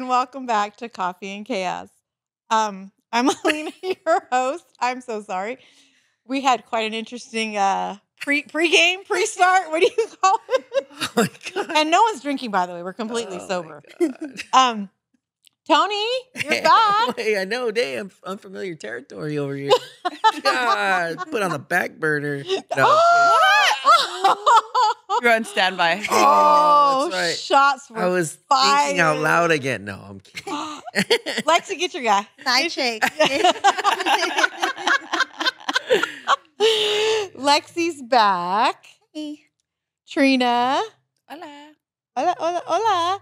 And welcome back to Coffee and Chaos. Um, I'm Alina, your host. I'm so sorry. We had quite an interesting uh, pre pre-game, pre-start. What do you call it? Oh. And no one's drinking, by the way. We're completely Oh sober. Um, Tony, you're back. Hey, I know, damn, unfamiliar territory over here. God, put on the back burner. No, You're on standby. oh, that's right. shots were I was thinking out loud again. No, I'm kidding. Lexi, get your guy. Side shake. Lexi's back. Hey. Trina. Hola. Hola, hola, hola.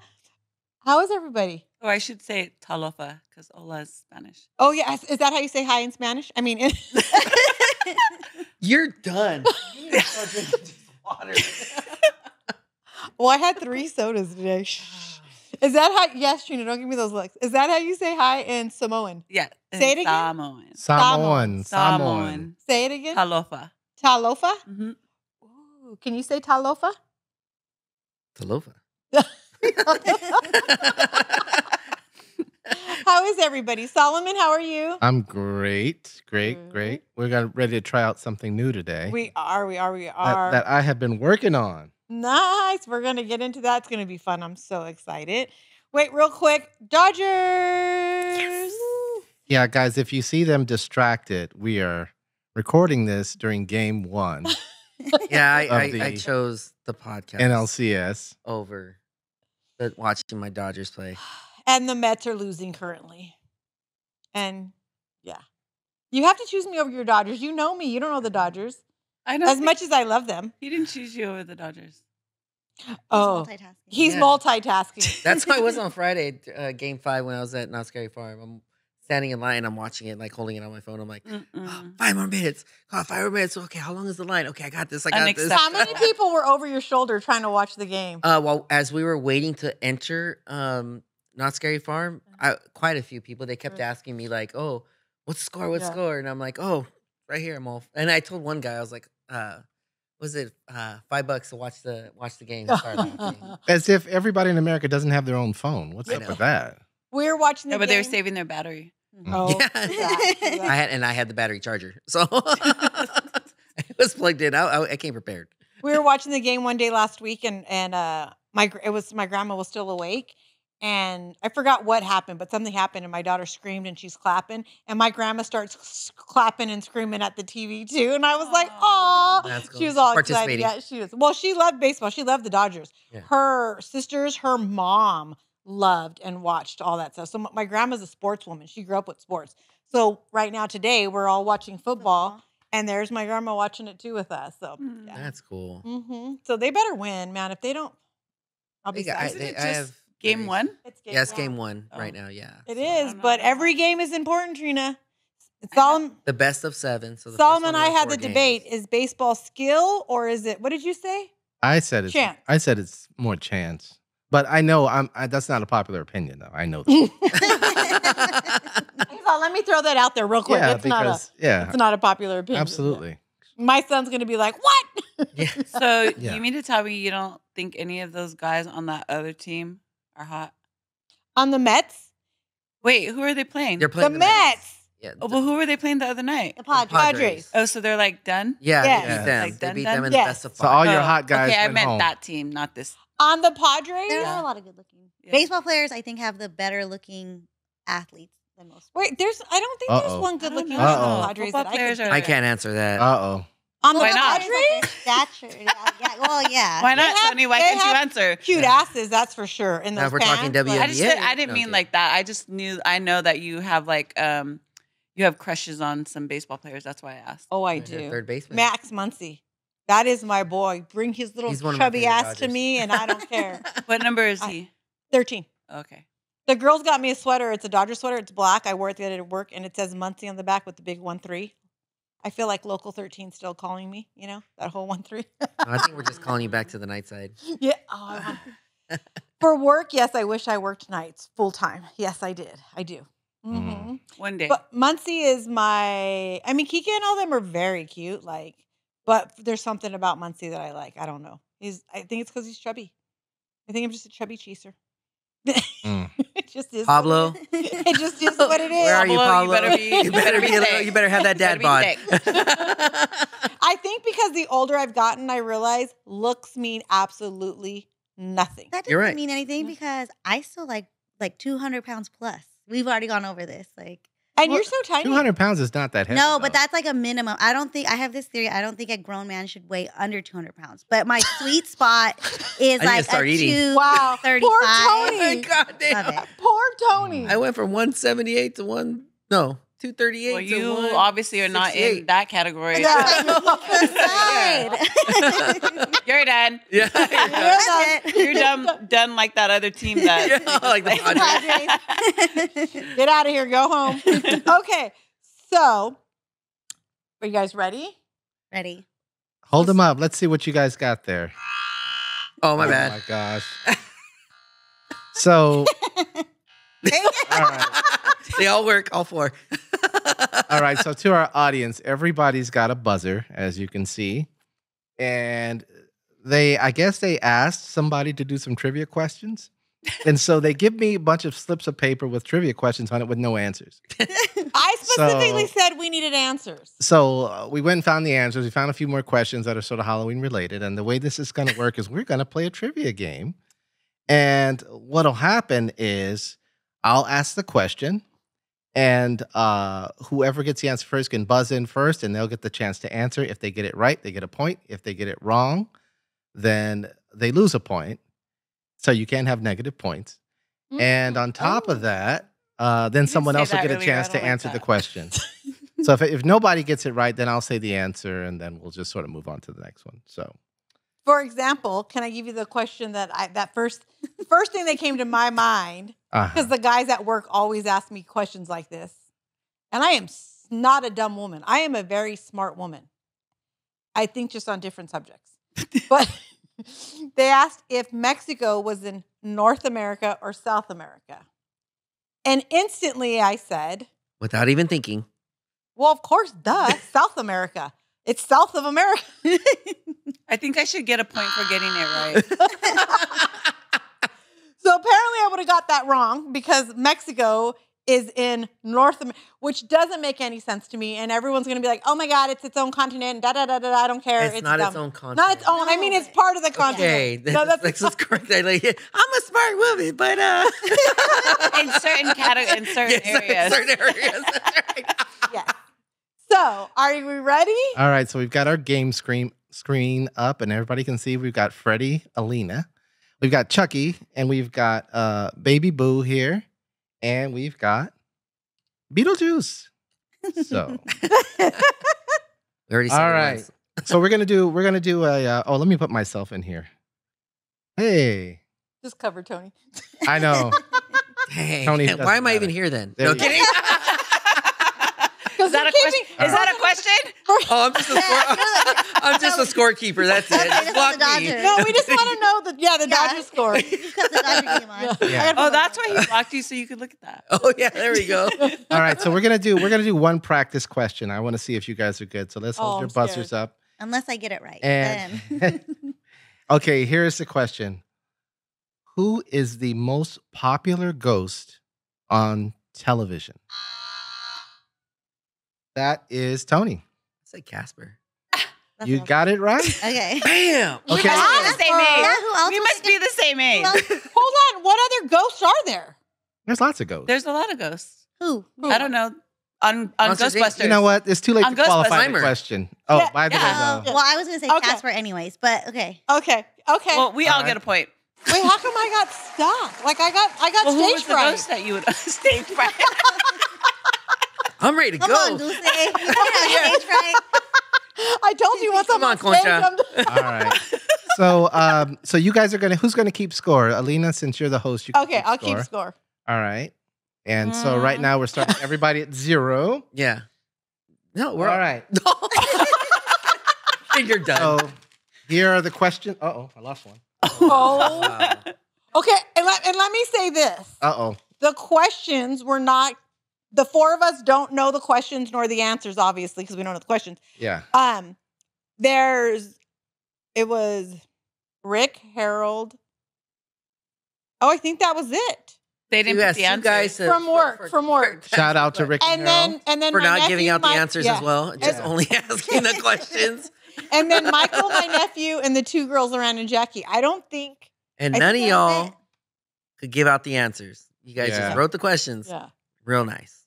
How is everybody? Oh, I should say talofa because hola is Spanish. Oh, yeah. Is is that how you say hi in Spanish? I mean, You're done. You need to drinking water. well, I had three sodas today. Shh. Is that how? Yes, Trina, don't give me those looks. Is that how you say hi in Samoan? Yeah. Say it again. Samoan. Samoan. Samoan. Samoan. Say it again. Talofa. Talofa? hmm Ooh, can you say talofa? Talofa. How is everybody? Solomon, how are you? I'm great. Great. Mhm. Great. We're gonna ready to try out something new today. We are, we are, we are. that, that I have been working on. Nice. We're going to get into that. It's going to be fun. I'm so excited. Wait, real quick. Dodgers. Yeah, guys, if you see them distracted, we are recording this during game one, Yeah, I, I, I chose the podcast NLCS. over the, watching my Dodgers play. And the Mets are losing currently. And yeah. You have to choose me over your Dodgers. You know me. You don't know the Dodgers. I know. As much as I love them. He didn't choose you over the Dodgers. Oh, multitasking. he's Yeah. multitasking. That's why I was on Friday, uh, game five, when I was at Not Scary Farm. I'm standing in line, I'm watching it, like holding it on my phone. I'm like, Mm-mm. five more minutes. Oh, five more minutes. Okay, how long is the line? Okay, I got this. I got this. How many people were over your shoulder trying to watch the game? Uh, well, as we were waiting to enter um, Not Scary Farm, I, quite a few people they kept Right. asking me like, "Oh, what's the score? What's Yeah. score?" And I'm like, "Oh, right here, I'm all." And I told one guy, I was like, uh, "Was it uh, five bucks to watch the watch the game?" As if everybody in America doesn't have their own phone. What's I up know. with that? We're watching the Yeah, but they were game. saving their battery. Oh, Yeah. exactly. I had and I had the battery charger, so it was plugged in. I, I, I came prepared. we were watching the game one day last week and and uh my it was my grandma was still awake and I forgot what happened, but something happened and my daughter screamed and she's clapping and my grandma starts clapping and screaming at the TV too and I was like, "Oh!" Cool. She was all excited. Yeah, she was. Well, she loved baseball. She loved the Dodgers. Yeah. Her sisters, her mom loved and watched all that stuff. So my- my grandma's a sportswoman. She grew up with sports. So right now today we're all watching football and there's my grandma watching it too with us. So Mm. yeah. That's cool. hmm So they better win, man. If they don't, I'll be They got- I- Isn't they- it I just have game very- one? It's Yeah, it's one. game one oh. right Oh. now. Yeah, It So is, but every game is important, Trina. I know. Solomon, the best of seven. So the Solomon, and I of the had the debate: is baseball skill or is it? What did you say? I said it's Chance. I said it's more chance. But I know I'm I, that's not a popular opinion though. I know that. So let me throw that out there real quick. yeah, it's not a, because yeah, it's not a popular opinion. absolutely. My son's gonna be like, "What?" yeah. So Yeah. you mean to tell me you don't think any of those guys on that other team are hot? On the Mets, Wait, who are they playing? They're playing the, Mets. Yeah, oh, the- but who were they playing the other night? The Padres. Padres. Oh, so they're like done? yeah, Yes. they beat them. Like they done, beat done? them in Yes. the best of So all your Oh, hot guys Okay, I meant home. that team, not this. On the Padres. There Yeah. are a lot of good looking Yeah. baseball players. I think have the better looking athletes than most. Wait, there's. I don't think there's Uh-oh. one good looking know. one on the Padres. Football that I can- are- I can't answer that. Uh oh. On the Why not? Padres. Stature. Yeah, yeah. Well, yeah. Why not, have- Tony? Why can't you answer? Cute asses, that's for sure. In Now, those if we're talking pants, like- I just I didn't mean okay. like that. I just knew I know that you have like um you have crushes on some baseball players. That's why I asked. Oh, I Right here, do. Third baseman. Max Muncy. That is my boy. Bring his little He's one of my chubby favorite ass to me, and I don't care. What number is I- he? 13. Okay. The girls got me a sweater. It's a Dodger sweater. It's black. I wore it the other day to work, and it says Muncy on the back with the big one three. I feel like local 13 still calling me. You know that whole one three. I think we're just calling you back to the night side. yeah. Oh, For work, yes, I wish I worked nights full time. Yes, I did. I do. Mm. hmm One day. But Muncy is my. I mean, Kiki and all them are very cute. Like, but there's something about Muncy that I like. I don't know. He's. I think it's because he's chubby. I think I'm just a chubby chaser. Mm. It just is. Pablo. It, is. it just is what it is. Where are you, Pablo, Pablo? you better be- you better be. a little- You better have that dad bod. I think because the older I've gotten, I realize looks mean absolutely nothing. That doesn't You're right. mean anything mm. because I still like like 200 pounds plus. We've already gone over this. Like, And Well, you're so tiny. 200 pounds is not that heavy. no, but that's like a minimum. I don't think I have this theory. I don't think a grown man should weigh under 200 pounds. But my sweet spot is I need to like start a eating. two Wow. Poor 35. Tony. God damn. It. Poor Tony. I went from 178 to one. No, 238 Well, you one obviously are not in that category. Yeah. You're done. Yeah. Yeah. That's You're done. Done like that other team that. Yeah, like the Padres. Get out of here. Go home. okay. So, are you guys ready? Ready. Hold them up. Let's see what you guys got there. Oh, my Oh bad. my gosh. So, all right. They all work, all four. All right. So, to our audience, everybody's got a buzzer, as you can see. And they, I guess they asked somebody to do some trivia questions. And so they give me a bunch of slips of paper with trivia questions on it with no answers. I specifically So- said we needed answers. So uh, we went and found the answers. We found a few more questions that are sort of Halloween related. And the way this is going to work is we're going to play a trivia game. And what'll happen is I'll ask the question, and uh, whoever gets the answer first can buzz in first, and they'll get the chance to answer. If they get it right, they get a point. If they get it wrong, then they lose a point. So you can't have negative points. And on top Oh. of that, uh, then You someone else will that get a chance to like answer the question. so if, if nobody gets it right, then I'll say the answer, and then we'll just sort of move on to the next one. So For example, can I give you the question that I that first first thing that came to my mind uh-huh. because the guys at work always ask me questions like this, and I am not a dumb woman. I am a very smart woman. I think just on different subjects, but they asked if Mexico was in North America or South America, and instantly I said, Without even thinking. "Well, of course, duh, South America. It's south of America." I think I should get a point for getting it right. So apparently, I would have got that wrong because Mexico is in North America, which doesn't make any sense to me. And everyone's going to be like, "Oh my God, it's its own continent." Da da da da. da I don't care. It's, not its own continent. Not its own. I mean, it's part of the continent. Okay, No, that's, that's that's, correct. I like it. I'm a smart woman, but uh, in certain categories, in certain Yes, areas. certain areas. That's right. yes. So, are we ready? all right, so we've got our game screen screen up, and everybody can see we've got Freddie, Alina, we've got Chucky, and we've got uh, Baby Boo here, and we've got Beetlejuice. So. All right. already said All it right. once. so we're gonna do we're gonna do a uh, oh let me put myself in here hey Just cover Tony. i know Hey, Tony Why am I even matter. here then? There no kidding. Is that a question? Is that a question? oh, I'm just a score. I'm just a scorekeeper. That's it. Just block me. No, we just want to know the yeah the Yeah. Dodgers score. You've the Dodger game on. Yeah. Yeah. I gotta Oh, that's why he blocked you so you could look at that. Oh yeah, there we go. all right so we're gonna do we're gonna do one practice question i want to see if you guys are good so let's oh, hold Oh, your I'm scared. buzzers up Unless I get it right. And- then. okay here's the question who is the most popular ghost on television that is tony Say Casper. That's you awesome. got it right Okay. Bam. Okay. We Okay. must be the same age. Yeah, we must be the same age. Hold on. What other ghosts are there? there's lots of ghosts There's a lot of ghosts. Who? Who? I don't know. On on Ghostbusters. you know what it's too late On to qualify the Ghostbusters. question oh Yeah, by the yeah. way though well, I was gonna say Okay. Casper anyways, but okay. Okay. Okay. Well, we all All right. get a point. Wait, how come I got stuck? Like I got I got Well, who was stage the fright. ghost that you would stage fright? I'm ready to Come go. on, Dulce. You don't stage fright. I told you once Come I'm on, on stage, Concha. I'm- All right. So, um, so you guys are gonna who's gonna keep score? Alina, since you're the host, you can Okay, I'll keep score. score. All right. And so right Mm. now we're starting everybody at zero. Yeah. No, we're all right. and you're done. So here are the questions. Uh oh, I lost one. Oh. Wow. Okay, and let, and let me say this. Uh oh. The questions were not the four of us don't know the questions nor the answers, obviously, because we don't know the questions. Yeah. Um, there's it was Rick, Harold, Oh, I think that was it. They didn't You put the you answer. guys to- From work, from work. Shout out to Rick And Harrell. then and then for my not giving nephew, out the answers yeah. as well, just Yeah. only asking the questions. And then Michael, my nephew, and the two girls around and Jackie. I don't think. And I none of think that's y'all it. could give out the answers. You guys Yeah. just wrote the questions. Yeah. Real nice.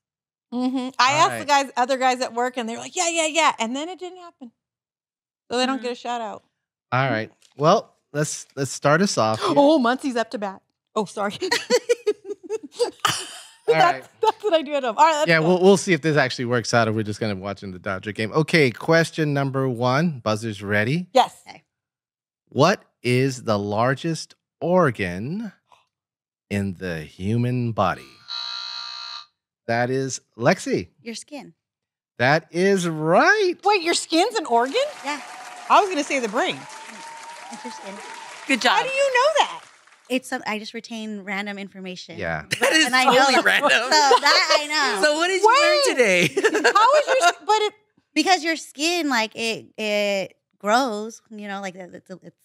Hmm I All asked the guys, other guys at work, and they were like, "Yeah, yeah, yeah," and then it didn't happen. So they don't Mhm. get a shout out. All right. Well, let's let's start us off. here. Oh, Muncy's up to bat. Oh, sorry. All that's, right. that's what I do at home. All right. Yeah, go. we'll we'll see if this actually works out, or we're just gonna be watching the Dodger game. Okay, question number one. Buzzers ready. yes. What is the largest organ in the human body? That is Lexi. Your skin. That is right. Wait, your skin's an organ? Yeah, I was gonna say the brain. it's your skin. Good job. How do you know that? It's some, I just retain random information. Yeah. That is And I totally know. random. So that I know. So what did you Wait. learn today? How is your? But it. because your skin, like it, it grows. You know, like it's. it's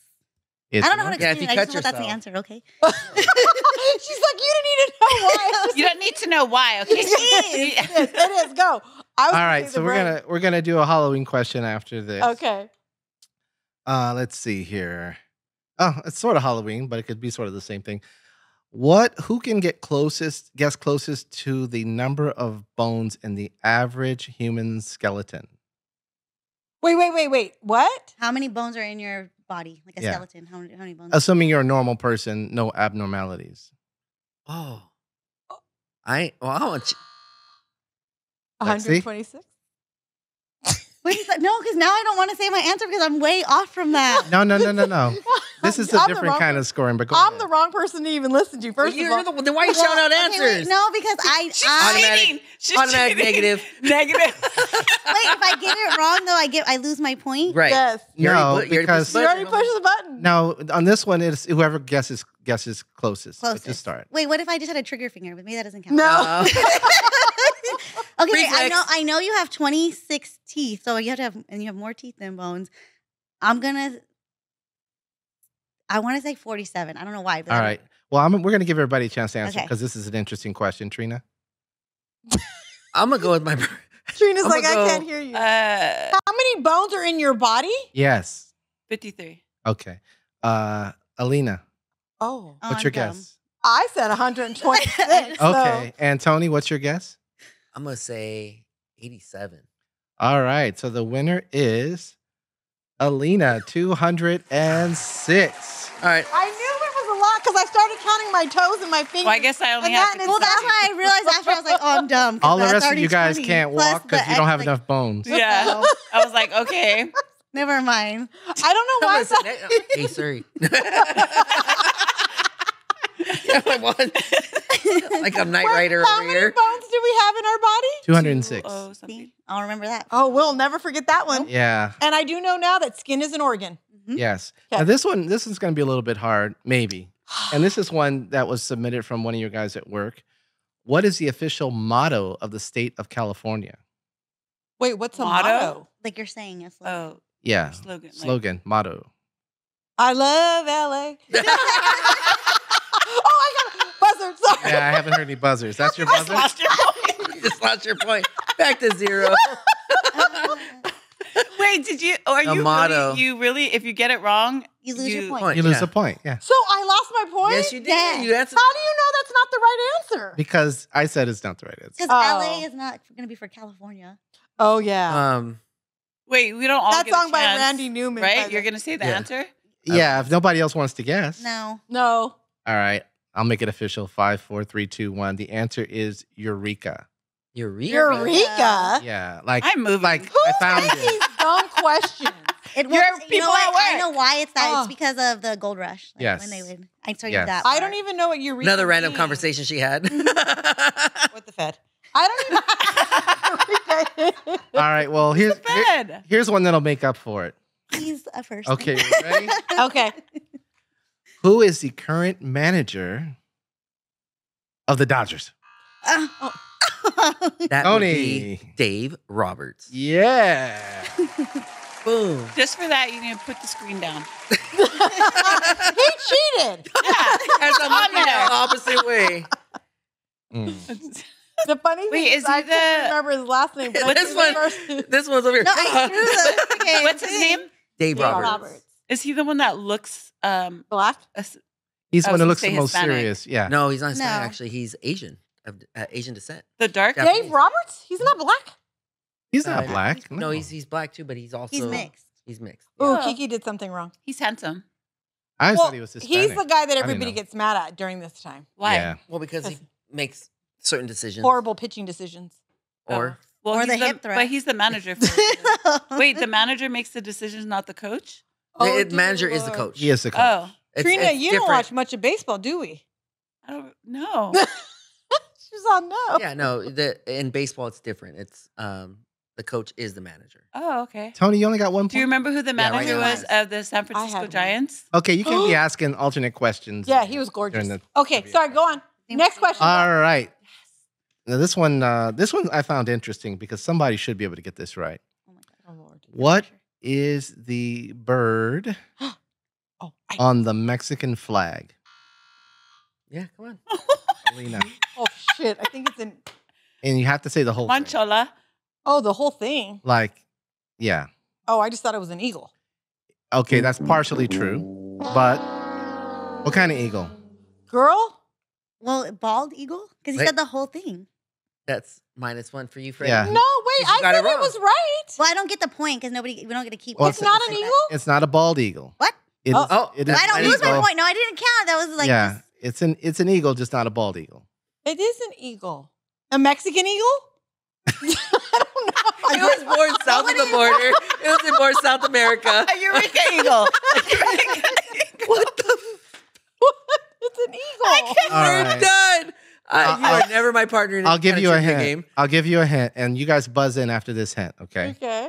It's I don't know how to an Yeah, explain it. I just know that's the answer. Okay. She's like, you didn't need to know why. You don't need to know why, okay? it is. It is. Go. I was All gonna right, say so we're brain. gonna we're gonna do a Halloween question after this. Okay. Uh, let's see here. Oh, it's sort of Halloween, but it could be sort of the same thing. What? Who can get closest? Guess closest to the number of bones in the average human skeleton? Wait, wait, wait, wait. What? How many bones are in your body? Like a Yeah. skeleton. How many, how many bones? Assuming you're a normal person, no abnormalities. oh. oh. I well, I want you. 126. Wait, is that- no, because now I don't want to say my answer because I'm way off from that. No, no, no, no, no. This is a I'm the different wrong kind of scoring. But go I'm ahead. the wrong person to even listen to. First You're of all, the then why are you shouting out Well, okay, wait, answers? no, because I, She's I Automatic- cheating. She's Automatic cheating. negative. Negative. wait. If I get it wrong, though, I get I lose my point. Right. yes. You already No, you already because- You already button. pushed the button. No, on this one, it's whoever guesses guesses closest. But Closest. Just start. Wait, what if I just had a trigger finger? With me, that doesn't count. No. Okay, wait, I know. I know you have 26 teeth, so you have to have, and you have more teeth than bones. I'm gonna. I want to say 47. I don't know why. But All Well, I'm, we're going to give everybody a chance to answer Okay. because this is an interesting question, Trina. I'm gonna go with my. Trina's I'm like, gonna I go- can't hear you. Uh, How many bones are in your body? Yes. 53. Okay. Uh, Alina, Oh. Oh, what's I'm your dumb. guess? I said 126. so- Okay. And Tony, what's your guess? I'm gonna say 87. All right. So the winner is Alina, 206. All right. I knew it was a lot because I started counting my toes and my fingers. Well, I guess I only And have that to Well, that's why I realized after I was like, "Oh, I'm dumb." 'cause All the rest of you guys can't walk because you don't have like, enough bones. Yeah. I was like, okay. Never mind. I don't know why. I I'm thought- uh, gonna say- hey, sorry. Yeah, I won. like I'm Knight Wait, Rider how over many here. bones do we have in our body? 206. Oh, something. See, I'll remember that. Oh, we'll never forget that one. Yeah. And I do know now that skin is an organ. Mhm. Yes. Okay. Now this one, this is going to be a little bit hard, maybe. And this is one that was submitted from one of your guys at work. What is the official motto of the state of California? Wait, what's a Motto? motto? Like you're saying, it's like, Oh, Yeah. slogan. like- Slogan, motto. I love LA. oh, I got a buzzer. Sorry. Yeah, I haven't heard any buzzers. That's your You just buzzer? lost your point. you just lost your point. Back to zero. Wait, did you? Are A you motto. Really, you really? If you get it wrong, you lose your You- point. Point. You lose Yeah. a point. Yeah. So I lost my point? yes, you did. Yeah. You answered. How do you know that's not the right answer? Because I said it's not the right answer. Because Oh. LA is not going to be for California. Oh, yeah. Um, wait, we don't all that get a song by chance, Randy Newman. by right? the- You're gonna say the Yeah. answer. Yeah, if nobody else wants to guess. No. No. All right. I'll make it official. Five, four, three, two, one. The answer is Eureka. Eureka. Eureka. Yeah. Like I'm moving. like Who I found makes it. these dumb questions? It Your was, you people know what? at I know why it's that. Oh. It's because of the gold rush. Like Yes. When they would. I told Yes. you that. I don't even know what Eureka Another random means. conversation she had. With the Fed. I don't even All right. Well, here's here- here's one that'll make up for it. He's a first. Okay, ready? okay. Who is the current manager of the Dodgers? Oh. that would Tony. be Dave Roberts. Yeah. Boom. Just for that, you need to put the screen down. he cheated. Yeah. As I'm looking the opposite way. Mm. The funny Wait, thing is is, I the- couldn't remember his last name. But This knew the one- first- This one's over here. No, I threw the. Okay, What's his name? Dave Dave Roberts. Roberts. Is he the one that looks um Black. He's the one who gonna looks the most Hispanic. serious. Yeah. No, he's not Hispanic. No. Actually, he's Asian, of uh, Asian descent. the dark? Yeah. Dave Roberts. He's not black. He's not Uh, black. No, he's he's black too, but he's also He's mixed. He's mixed. Oh, Kiki did something wrong. He's handsome. I Well, thought he was Hispanic. he's the guy that everybody gets mad at during this time. Why? Yeah. Well, because he makes certain decisions. Horrible pitching decisions. Or Well, Or he's the hip thrust. But he's the manager. For Wait, the manager makes the decisions, not the coach. The Oh, the manager is the coach. He is the coach. Oh, It's- Trina, it's you don't watch much of baseball, do we? I don't know. She's on no. Yeah, no. The in baseball, it's different. It's um the coach is the manager. Oh, okay. Tony, you only got one Do you remember who the Yeah, right manager was of the San Francisco one. Giants? Okay, you can be asking alternate questions. Yeah, he was gorgeous. During Okay, trivia. sorry, go on. Next question. All right. Now this one, uh, this one I found interesting because somebody should be able to get this right. Oh my God. Oh, Lord. What is the bird Oh, I, on the Mexican flag? Yeah, come on. Alina. oh shit! I think it's in. And you have to say the whole thing. Manchola. Oh, the whole thing. Like, yeah. Oh, I just thought it was an eagle. Okay, that's partially true. But what kind of eagle? Girl. Well, bald eagle? Because he Wait. said the whole thing. That's minus one for you, Freddie. Yeah. No, wait. I got said it it, wrong. was right. Well, I don't get the point because nobody, we don't get to keep. Well, it's not an eagle. It's not a bald eagle. What? It oh. is- Oh. it is I don't an lose my eagle. point. No, I didn't count. That was like, yeah, just- it's an it's an eagle, just not a bald eagle. It is an eagle. A Mexican eagle? I don't know. It was born south of the border. It was born South America. A Eureka Eagle. what the? It's an eagle. All We're done. Uh, I'll- you are never my partner. In I'll give you a hint. Game. I'll give you a hint, and you guys buzz in after this hint. Okay. Okay.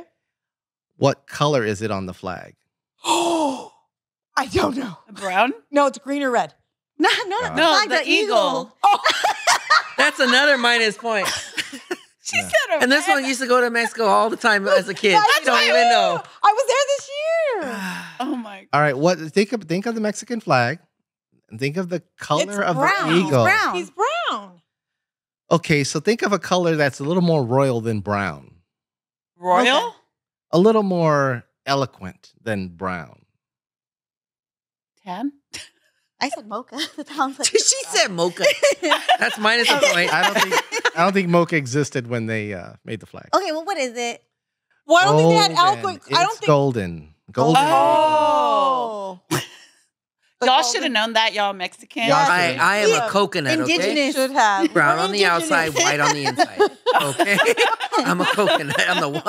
What color is it on the flag? Oh, I don't know. Brown? No, it's green or red. no, no, Uh, no, No, flag, the eagle. Oh, That's another minus point. She Yeah. said a And this red. one used to go to Mexico all the time as a kid. That's You don't even I know. I was there this year. Oh my. All right. What? Think of think of the Mexican flag. Think of the color It's of brown. the It's eagle. brown. He's brown. Okay, so think of a color that's a little more royal than brown, Royal? a little more eloquent than brown. Tan? I said mocha. That sounds like she said mocha. That's minus a point. I don't think I don't think mocha existed when they uh, made the flag. okay, well, what is it? Well, I don't think they had eloquent. I don't think. golden. Golden. Oh. The y'all should have known that, y'all Mexican. Y'all I, I am Yeah. a coconut. Okay? Indigenous. Should have. Brown We're on the outside, white on the inside. Okay, I'm a coconut. I'm the one.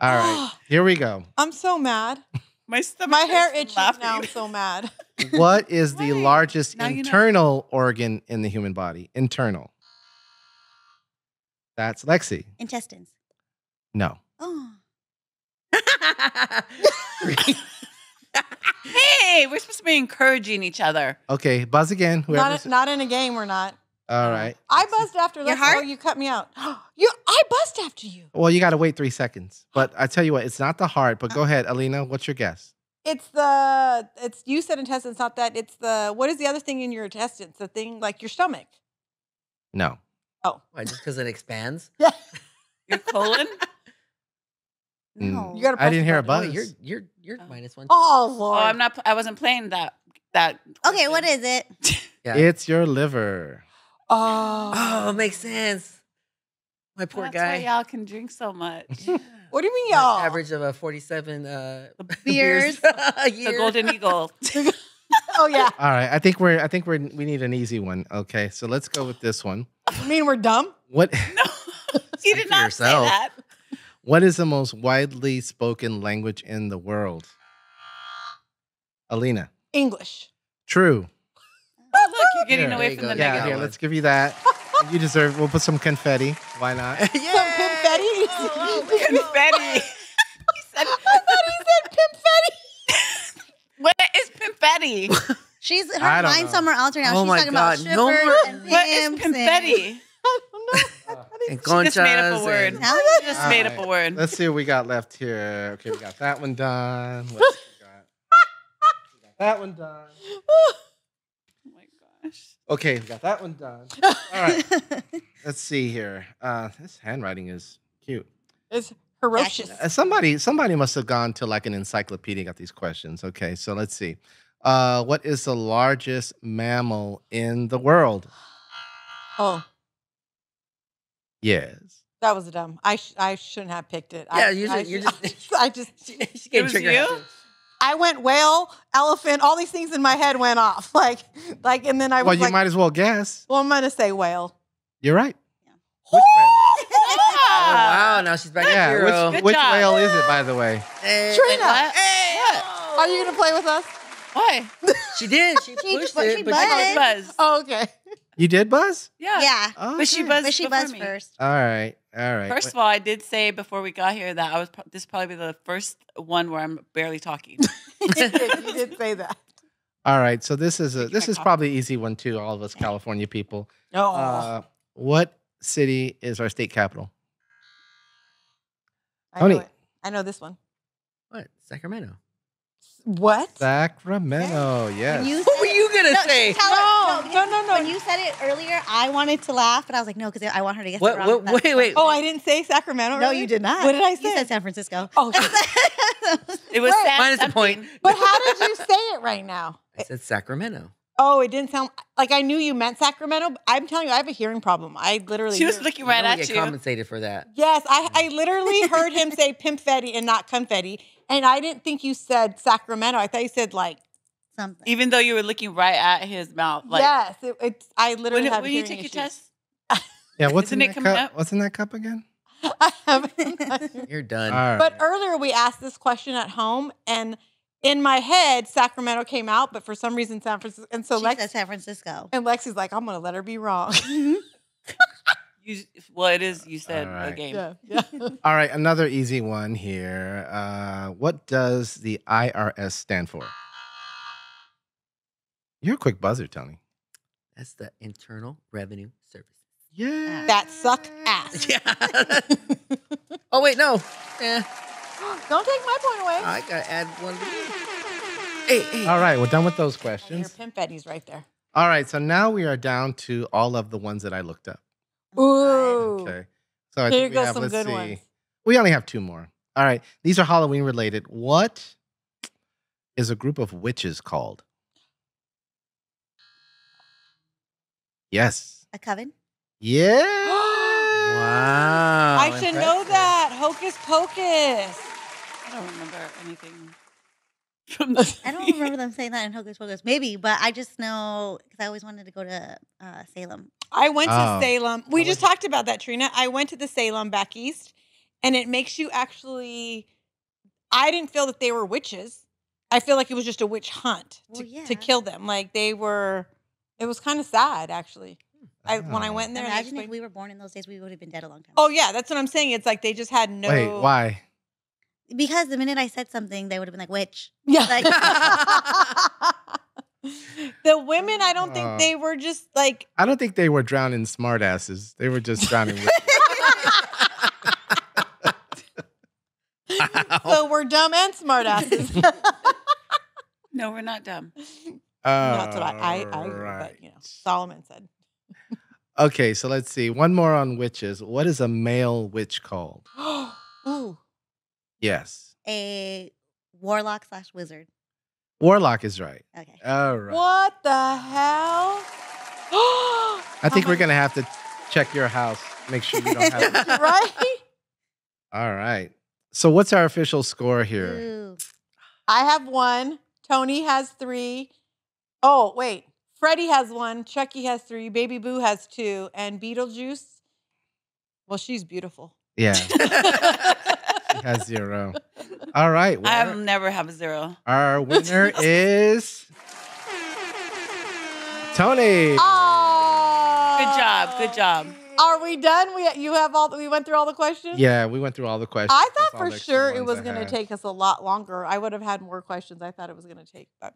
All right, here we go. I'm so mad. My stomach My hair hurts itches laughing. now. I'm so mad. What is the Wait, largest now you know. internal organ in the human body? Internal. That's Lexi. Intestines. No. Oh. Hey, we're supposed to be encouraging each other. Okay, buzz again. Whoever's. Not, not in a game. We're not. All right. I buzzed after. Your Lexi. heart? Oh, you cut me out. you. I buzzed after you. Well, you got to wait three seconds. But I tell you what, it's not the heart. But go uh-huh. ahead, Alina. What's your guess? It's the. It's you said intestines. Not that. It's the. What is the other thing in your intestines? The thing like your stomach. No. Oh. Why? Just because it expands? Yeah. Your colon? No. You gotta. I didn't hear a button. Oh, you're you're you're Oh. minus one. Oh Oh, lord. I'm not. I wasn't playing that. That. Okay, what is it? Yeah. It's your liver. Oh. Oh, makes sense. My poor That's guy. why y'all can drink so much. What do you mean, y'all? Average of a 47 uh, Beers. a the golden eagle. Oh yeah. All right. I think we're. I think we're. We need an easy one. Okay. So let's go with this one. You mean we're dumb? What? No, you did for not yourself. say that. What is the most widely spoken language in the world? Alina. English. True. Oh, look, you're getting Here, away there from you the. Yeah. negative. Here. Let's give you that. You deserve. We'll put some confetti. Why not? Some confetti. Oh, confetti. He said, I thought he said confetti. what is confetti? She's her mind know. somewhere else right now. Oh She's my talking God, about no strippers more- and what is pimps and- confetti? I don't no. I think And She just made up a word. and- She just All made right. up a word. Let's see what we got left here. Okay, we got that one done. What else we got? We got that one done. Oh my gosh. Okay, we got that one done. All right, let's see here. Uh, this handwriting is cute. it's ferocious. Uh, somebody, somebody must have gone to like an encyclopedia and got these questions. Okay, so let's see. Uh, what is the largest mammal in the world? Oh, Yes. that was dumb. I sh- I shouldn't have picked it. Yeah, I, you I, just- you should- just- I just She, she It was you? happy. I went whale, elephant, all these things in my head went off. Like like, and then I Well, was you like, might as well guess. well, I'm gonna say whale. You're right. Yeah. Which whale? Oh wow! Now she's back Yeah, to which, which whale is it, by the way? Hey, Trina. What? Hey, Are you gonna play with us? Why? She did. She She- pushed but it, she but buzzed. she, buzzed. Oh, okay. You did buzz? Yeah. yeah. Oh, But she buzzed. But she buzzed me. first. All right. All right. First of all, I did say before we got here that I was pro- this is probably the first one where I'm barely talking. you, did, you did say that. all right. So this is a this is probably an easy one too. All of us California people. Oh, Uh, what city is our state capital? I know Tony. it. I know this one. what? Sacramento. What? Sacramento. Yes. When you What were you gonna No, say? Tell her- No, no, no, no. When you said it earlier, I wanted to laugh, but I was like, no, because I want her to guess What- it wrong. what- wait, wait. Oh, I didn't say Sacramento. No, earlier? you did not. What did I say? You said San Francisco. Oh, shit. It was Wait. Sam Minus a point. but how did you say it right now? I said Sacramento. Oh, it didn't sound like I knew you meant Sacramento. but I'm telling you, I have a hearing problem. I literally. She was hear- looking You right know we at get you. compensated for that. Yes, I, I mm. literally heard him say pimpfetti and not confetti, and I didn't think you said Sacramento. I thought you said like Something. Even though you were looking right at his mouth, like yes. It, it's I literally when, have when you hearing take your test, yeah. What's Isn't in that cup? up? What's in that cup again? I haven't. You're done. All right. But earlier we asked this question at home, and in my head, Sacramento came out, but for some reason, San Francisco. And so she Lex said San Francisco. and Lexi's like, I'm gonna let her be wrong. you well, it is. You said All a game. yeah, yeah. All right. Another easy one here. Uh, what does the IRS stand for? You're a quick buzzer, Tony. That's the Internal Revenue Service. Yeah. that suck ass. Yeah. oh wait, no. Eh, Don't take my point away. I gotta add one. Hey, hey. All right. We're done with those questions. Your questions. pimpfetti's right there. All right. So now we are down to all of the ones that I looked up. Ooh. Okay. So I Here think we goes have, some let's good see. ones. We only have two more. All right. These are Halloween related. What is a group of witches called? Yes. A coven? Yeah. Wow. I should know that. Hocus pocus. I don't remember anything from the. I don't remember them saying that in Hocus Pocus. Maybe, but I just know because I always wanted to go to uh, Salem. I went to Oh. Salem. We I just was- talked about that, Trina. I went to the Salem back east, and it makes you actually. I didn't feel that they were witches. I feel like it was just a witch hunt to, Well, yeah. to kill them. Like they were. It was kind of sad, actually. Hmm, I when I Oh. went in there. and they Imagine if we were born in those days, we would have been dead a long time. oh yeah, that's what I'm saying. It's like they just had no. Wait, why? Because the minute I said something, they would have been like, "Witch." Yeah. Like- the women, I don't think Oh. they were just like. I don't think they were drowning smartasses. They were just drowning. witches. So we're dumb and smartasses. No, we're not dumb. That's what I, I, I oh, agree, Alright. but you know, Solomon said. Okay, so let's see. One more on witches. What is a male witch called? Ooh. Yes. A warlock slash wizard. Warlock is right. Okay. All right. What the hell? I oh think we're going to have to check your house. Make sure you don't have it. right? All right. So what's our official score here? Ooh. I have one. Tony has three. Oh, wait. Freddie has one. Chucky has three. Baby Boo has two. And Beetlejuice, well, she's beautiful. Yeah, he has zero. All right. I well, will never have a zero. our winner is Tony. Oh. Good job. Good job. Are we done? We you have all we went through all the questions? Yeah, we went through all the questions. I thought all for sure it was going to take us a lot longer. I would have had more questions. I thought it was going to take, but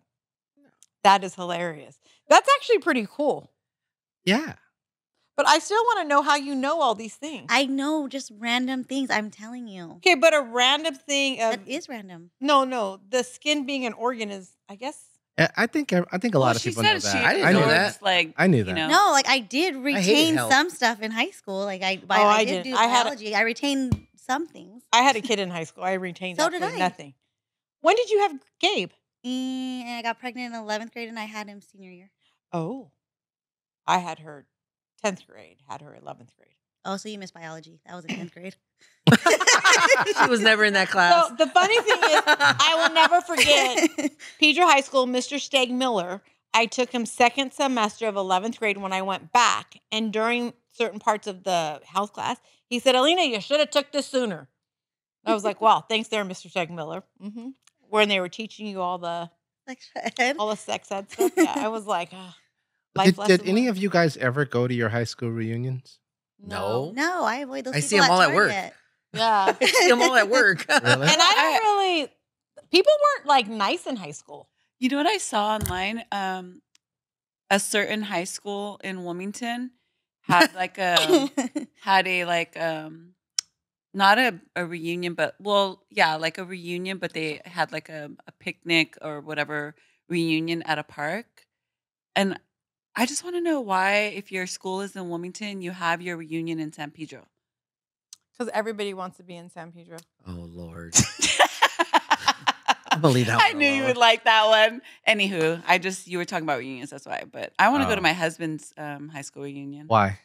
that is hilarious. That's actually pretty cool. Yeah. But I still want to know how you know all these things. I know just random things. I'm telling you. okay, but a random thing of That is random. no, no, the skin being an organ is, I guess. I I think I think a lot Well, of people know that. I didn't I know knew that. Like I knew you that. know. No, like I did retain health. some stuff in high school. Like I, I, Oh, I I did do I had a- biology. I retained some things. I had a kid in high school. I retained So did I. nothing. When did you have Gabe? And I got pregnant in 11th grade, and I had him senior year. Oh, I had her 10th grade, had her 11th grade. Oh, so you missed biology? That was in 10th grade. she was never in that class. So the funny thing is, I will never forget Pedro High School, Mr. Steg Miller. I took him second semester of 11th grade when I went back. And during certain parts of the health class, he said, Alina, you should have took this sooner. I was like, wow, thanks there, Mr. Steg Miller. hmm When they were teaching you all the Like, Ed? all the sex ed stuff. Yeah, I was like, life Did, did any of you guys ever go to your high school reunions? No. no, I avoid those. I see them all at work. Target. Yeah. I see them all at work. Really? And I don't really, people weren't like nice in high school. You know what I saw online? Um, a certain high school in Wilmington had like a had a like um not a, a reunion, but well, yeah, like a reunion, but they had like a, a picnic or whatever reunion at a park. And I just want to know why, if your school is in Wilmington, you have your reunion in San Pedro. Because everybody wants to be in San Pedro. oh Lord. I believe gonna leave that I knew you would like that one. Anywho, I just you were talking about reunions, that's why. But I want to go Oh. to my husband's um, high school reunion Why?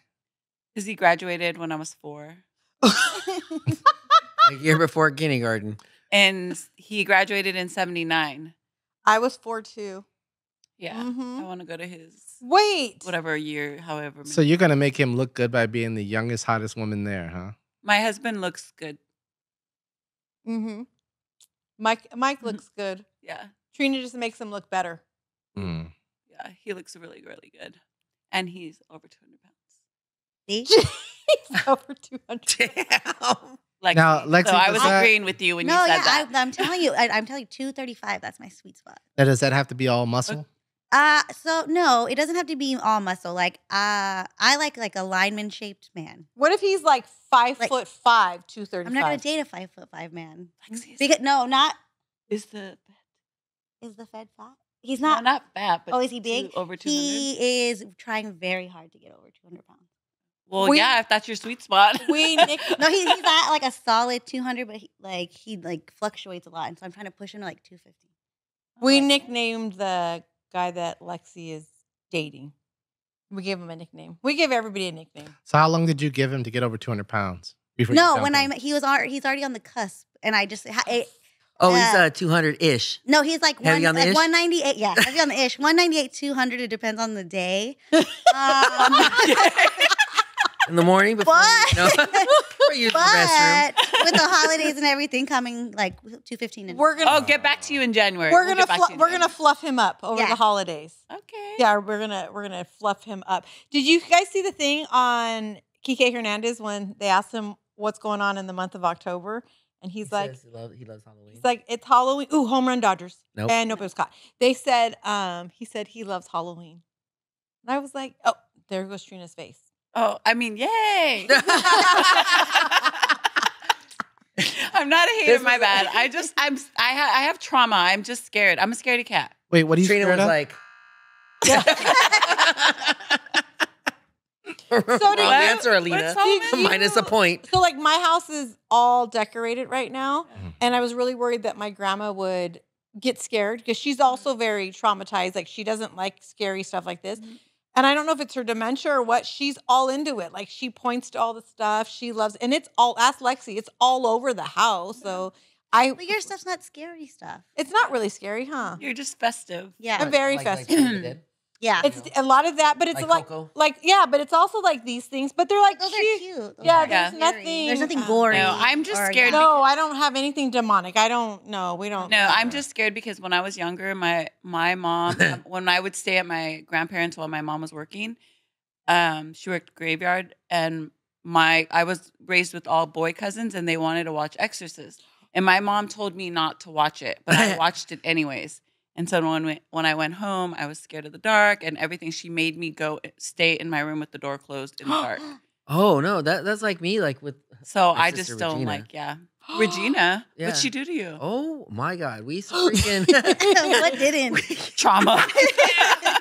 because he graduated when I was four, A year before kindergarten. and he graduated in '79. I was four too. Yeah, Mhm. I want to go to his Wait. whatever year, however. So many- you're gonna make him look good by being the youngest, hottest woman there, huh? my husband looks good. Mm-hmm. Mike Mike Mhm. looks good. Yeah, Trina just makes him look better. Mm. yeah, he looks really, really good, and he's over 200 pounds. See? Over two hundred. Damn. Lexi. Now, Lexi, so I was that- agreeing with you when no, you said yeah, that. I, I'm telling you, I, I'm telling you, 235. That's my sweet spot. Now, does that have to be all muscle? Uh so no, it doesn't have to be all muscle. Like uh I like like a lineman shaped man. What if he's like five Like- foot five, two thirty I'm not gonna date a five foot five man. Lexi is, Because no, not is the is the Fed fat? He's no, not. not fat, but oh, is he two- big? over 200. He is trying very hard to get over 200 pounds. Well, We- yeah, if that's your sweet spot. We nick- No, he, he's at like a solid 200, but he, like he like fluctuates a lot, and so I'm trying to push him to like 250. we Okay. nicknamed the guy that Lexi is dating. We gave him a nickname. We give everybody a nickname. So how long did you give him to get over 200 pounds? Before No, when I him? met, he was already he's already on the cusp, and I just it, Oh, he's Yeah. uh 200 ish. no, he's like Heavy one on the like ish? 198. Yeah, heavy on the ish. 198, 200. It depends on the day. Um, In the morning before But- you, no, before you use the restroom. but with the holidays and everything coming, like 215. And We're gonna oh, get back to you in January. we're gonna get back flu- to we're gonna fluff him up over Yeah. the holidays. Okay. Yeah, we're gonna we're gonna fluff him up. Did you guys see the thing on Kike Hernandez when they asked him what's going on in the month of October, and he's He like, says he, loves, he loves Halloween. he's like, it's Halloween. Ooh, home run Dodgers. Nope. And nope, it was caught. They said, um, he said he loves Halloween. And I was like, oh, there goes Trina's face. Oh, I mean, yay. I'm not a hater. This My bad. I just I'm I ha- I have trauma. I'm just scared. I'm a scaredy cat. Wait, what are you Trina scared was of? like. So Wrong you- answer, Alina. What's Halloween? Minus a point. So like my house is all decorated right now, Mhm. and I was really worried that my grandma would get scared because she's also very traumatized. Like she doesn't like scary stuff like this. Mhm. And I don't know if it's her dementia or what. She's all into it. Like she points to all the stuff she loves, and it's all. Ask Lexi. It's all over the house. So I. but your stuff's not scary stuff. It's not really scary, huh? You're just festive. Yeah, I'm very Like- like festive. Trina did. Yeah. It's a lot of that, but it's Like like, Coco? like yeah, but it's also like these things. But they're like Those are cute. cute. Those Yeah, are there's scary. nothing, There's nothing uh, gory. No, I'm just or- scared yeah. No, I don't have anything demonic. I don't. No, we don't. No, I'm just scared because when I was younger, my my mom, when I would stay at my grandparents while my mom was working, um, she worked graveyard, and my I was raised with all boy cousins, and they wanted to watch Exorcist, and my mom told me not to watch it, but I watched it anyways, And so when we, when I went home, I was scared of the dark and everything. She made me go eh, stay in my room with the door closed in the dark. Oh no, that that's like me. Like with So My I sister just don't Regina. like, yeah. Regina, Yeah. what'd she do to you? oh my god, we used freaking what didn't? Trauma.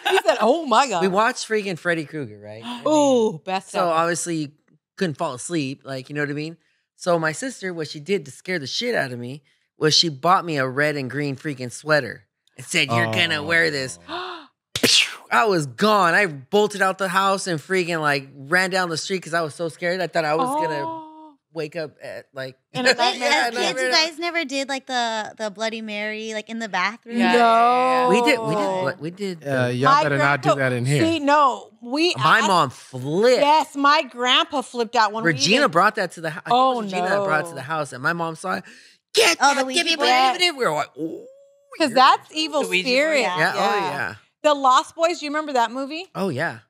He said, "Oh my god." we watched freaking Freddy Krueger, right? I mean, Oh, best. So ever. obviously you couldn't fall asleep, like you know what I mean. So my sister, what she did to scare the shit out of me was she bought me a red and green freaking sweater and said, "You're gonna wear this." Oh. I was gone. I bolted out the house and freaking like ran down the street because I was so scared. I thought I was gonna Oh. wake up at like. In a But nightmare. Yeah, as kids, you guys never did like the the Bloody Mary like in the bathroom. Yeah. No, We did. We did. what- We did. Uh, y'all My better not do that in here. See, no, we. my asked- mom flipped. Yes, my grandpa flipped out when Regina we. brought that to the house. Oh, Regina that brought it to the house, and my mom saw it. Get Oh, the that, Ouija give it, board? give it, give it. We were like, oh, because that's evil The Ouija board, spirit. yeah. Oh, yeah, oh yeah, The Lost Boys. Do you remember that movie? oh yeah.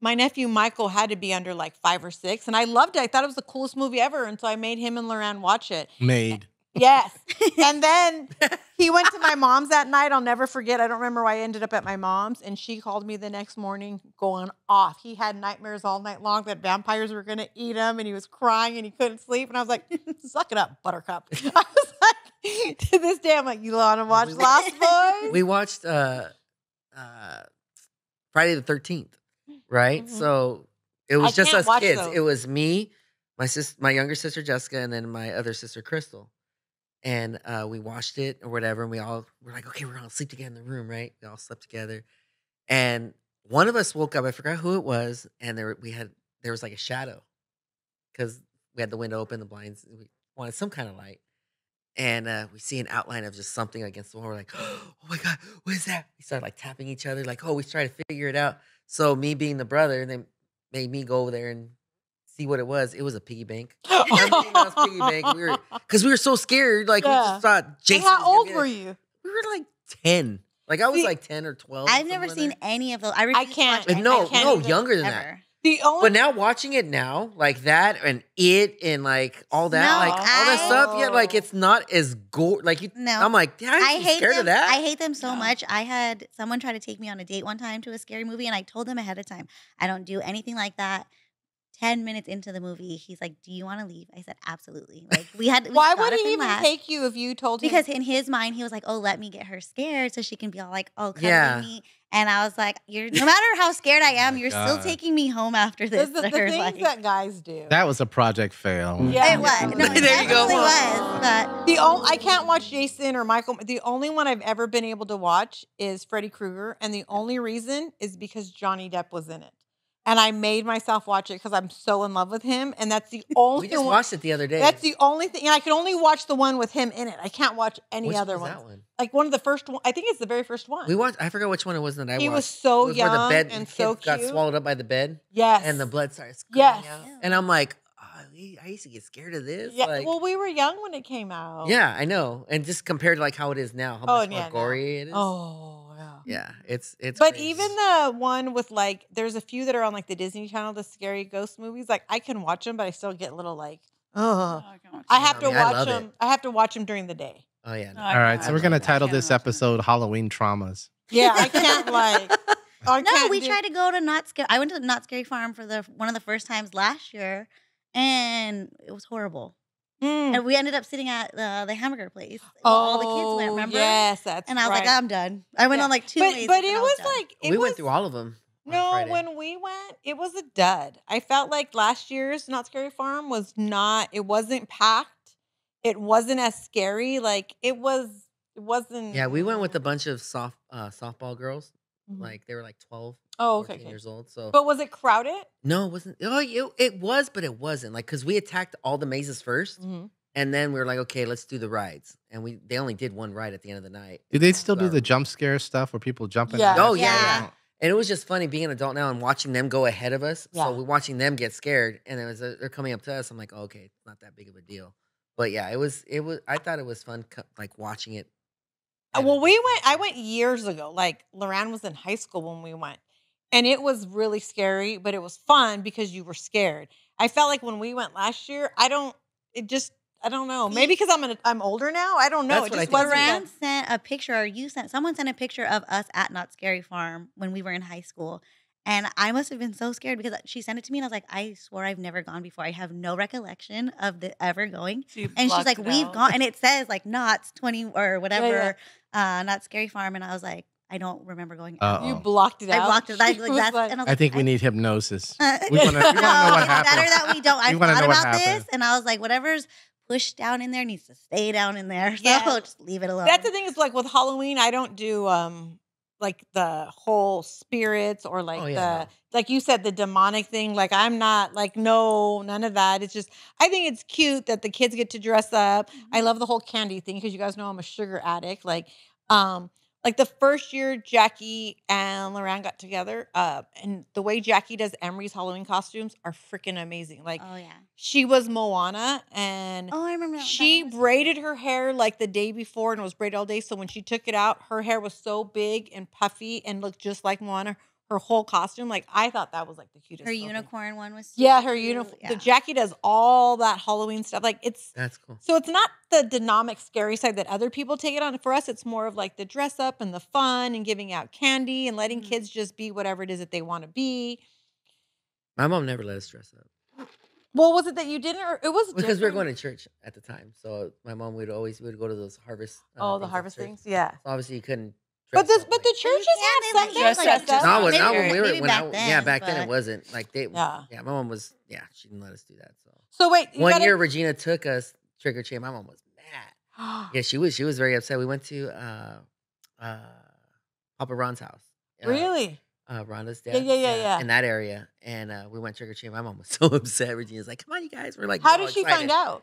My nephew Michael had to be under like five or six, and I loved it. I thought it was the coolest movie ever, and so I made him and Loran watch it. Made. Yes. and then he went to my mom's that night. I'll never forget. I don't remember why I ended up at my mom's. And she called me the next morning going off. He had nightmares all night long that vampires were going to eat him. And he was crying and he couldn't sleep. And I was like, suck it up, buttercup. I was like, to this day, I'm like, you want to watch we- Lost Boys? We watched uh, uh, Friday the Thirteenth, right? Mhm. So it was I just us kids. those. It was me, my sis, my younger sister Jessica, and then my other sister Crystal. And uh, we watched it or whatever, and we all were like, okay, we're gonna sleep together in the room, right? We all slept together, and one of us woke up. I forgot who it was, and there we had there was like a shadow because we had the window open, the blinds. We wanted some kind of light, and uh, we see an outline of just something against the wall. We're like, oh my god, what is that? We start like tapping each other, like, oh, we try to figure it out. So me being the brother, they made me go over there and see what it was. It was a piggy bank. Everything else piggy bank. We were because we were so scared. Like we Yeah. just thought And Jason. how old were you? We were like ten. Like I was See, like ten or twelve. I've never seen there. any of those. I, refuse to can't- No, any can't no, younger than that. Ever. The only But now watching it now, like that and it and like all that, No, like all that I- stuff, yeah, like oh. it's not as gore. Like you, No. I'm like, yeah, I I'm hate scared them. of that. I hate them so No. much. I had someone try to take me on a date one time to a scary movie, and I told them ahead of time, I don't do anything like that. Ten minutes into the movie, he's like, "Do you want to leave?" I said, "Absolutely." Like we had. we Why would he even left take you if you told him? Because in his mind, he was like, "Oh, let me get her scared so she can be all like, oh, cuddling Yeah. me." And I was like, "You're no matter how scared I oh am, my you're God. still taking me home after this." the, the sir." things Like, that guys do. That was a project fail. Yeah. it was. No, it There you go. was. But The only I can't watch Jason or Michael. The only one I've ever been able to watch is Freddy Krueger, and the only reason is because Johnny Depp was in it, and I made myself watch it because I'm so in love with him, and that's the only we just one. watched it the other day. That's the only thing, and I can only watch the one with him in it. I can't watch any Which other that one? Like one of the first one. I think it's the very first one. We watched. I forgot which one it was that I he watched. He was so was young the bed and the so kid got swallowed up by the bed, Yes, and the blood started screaming Yes. out. And I'm like, oh, I used to get scared of this. Yeah, like, well, we were young when it came out. yeah, I know. And just compared to like how it is now, how Oh, much yeah, more no. gory it is. Oh, yeah. yeah, it's it's. But crazy. even the one with like, there's a few that are on like the Disney Channel, the scary ghost movies. Like, I can watch them, but I still get a little like, oh, I I that. have I to mean, I watch it. them. I have to watch them during the day. oh yeah, no. Oh, no, All I right, can't so we're gonna title this watch that. episode "Halloween Traumas." Yeah, I can't like. I no, can't we do- tried to go to Knott's Scary. I went to Knott's Scary Farm for the one of the first times last year, and it was horrible. Mm. And we ended up sitting at uh, the hamburger place. all the kids went. Oh, Remember? Yes, that's And I was right. like, I'm done. I went Yeah. on like two. but days but it I was done. like it we was, went through all of them. No, when we went, it was a dud. I felt like last year's Knott's Scary Farm was not. It wasn't packed. It wasn't as scary. Like it was. It wasn't. Yeah, we went with a bunch of soft uh, softball girls. Mhm. Like they were like 12, Oh, okay. okay. years old. So But was it crowded? no, it wasn't. Oh, it, it was, but it wasn't. Like because we attacked all the mazes 1st Mhm. and then we were like, okay, let's do the rides. And we they only did one ride at the end of the night. Do they still do the jump scare stuff where people jumping? Yeah. Oh yeah, Yeah. yeah. And it was just funny being an adult now and watching them go ahead of us. Yeah. So we're watching them get scared, and it was uh, they're coming up to us. I'm like, oh, okay, not that big of a deal. But yeah, it was. It was. I thought it was fun, like watching it. Uh, at a Well, we went. I went years ago. Like Loran was in high school when we went, and it was really scary, but it was fun because you were scared. I felt like when we went last year, I don't. It just. I don't know. Maybe because I'm an, I'm older now. I don't know. That's it what I just think. wasn't. Fran sent a picture, or you sent someone sent a picture of us at Knott's Scary Farm when we were in high school. And I must have been so scared because she sent it to me, and I was like, I swore I've never gone before. I have no recollection of the ever going. So And she's like, We've out. gone, and it says like Knott's twenty or whatever, yeah. uh, Knott's Scary Farm. And I was like, I don't remember going. Uh-oh. You blocked it out. I out. blocked it. Like, like, that's, like- and I, was I like, think we need hypnosis. Uh, We wanna- we wanna know no, what it's better that we don't. I We wanna thought know what about this, and I was like, whatever's pushed down in there needs to stay down in there. So Yeah. just leave it alone. That's the thing is like with Halloween, I don't do um like the whole spirits or like Oh, yeah, the like you said the demonic thing. Like I'm not like no none of that. It's just I think it's cute that the kids get to dress up. I Mm-hmm. love the whole candy thing because you guys know I'm a sugar addict. Like um like the first year Jackie and Lorraine got together, uh, and the way Jackie does Emery's Halloween costumes are freaking amazing. Like Oh yeah. she was Moana and Oh, I remember. she braided her hair like the day before and it was braided all day. So when she took it out, her hair was so big and puffy and looked just like Moana. Her whole costume, like I thought that was like the cutest. Her little thing. unicorn one was. Yeah, her cute. uniform. Yeah. The Jackie does all that Halloween stuff. Like it's That's cool. so it's not the dynamic scary side that other people take it on. For us, it's more of like the dress up and the fun and giving out candy and letting Mhm. kids just be whatever it is that they want to be. My mom never let us dress up Well, was it that you didn't, or it was because we were going to church at the time. So my mom would always we would go to those harvest. Oh, uh, the harvest things, yeah. So obviously you couldn't. But this, but the churches Yeah, have they some let dress like up that. just No, when, not when we were when back I, then, yeah back then it wasn't like they Yeah. yeah my mom was yeah she didn't let us do that so So wait, one gotta- year Regina took us trick or treat my mom was mad yeah she was she was very upset we went to uh uh Papa Ron's house uh, really? uh Rhonda's Yeah, dad yeah, yeah, yeah. in that area and uh we went trick or treat my mom was so upset Regina's like come on you guys we're like How did she excited. find out?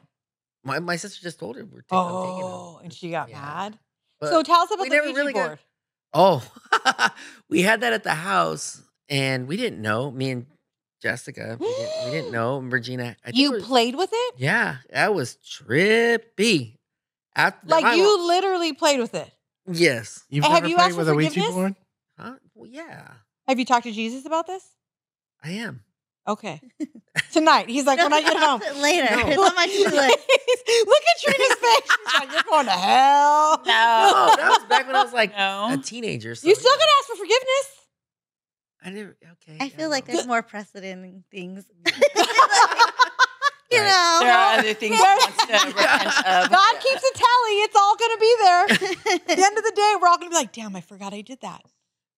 my my sister just told her we're taking, I'm taking. Oh, and she got Yeah. mad. But so tell us about we the never Ouija really got- board. Oh, we had that at the house, and we didn't know. Me and Jessica, we didn't, we didn't know. And Regina, I You was- played with it? Yeah, that was trippy. After Like my you mom- literally played with it. yes, You've Have never you played asked with for a Ouija forgiveness? board? huh? Well, yeah, Have you talked to Jesus about this? I am. Okay. Tonight. He's like, when I get home. later. No. It's on my to-do. Look at Trina's face. She's like, you're going to hell. No, that was back when I was like No. a teenager. So You still yeah. gotta ask for forgiveness. I never. Okay. I feel like know. there's more precedent in things. you Right. know. There are other things he wants to of. God keeps a tally. It's all gonna be there. At the end of the day, we're all gonna be like, damn, I forgot I did that.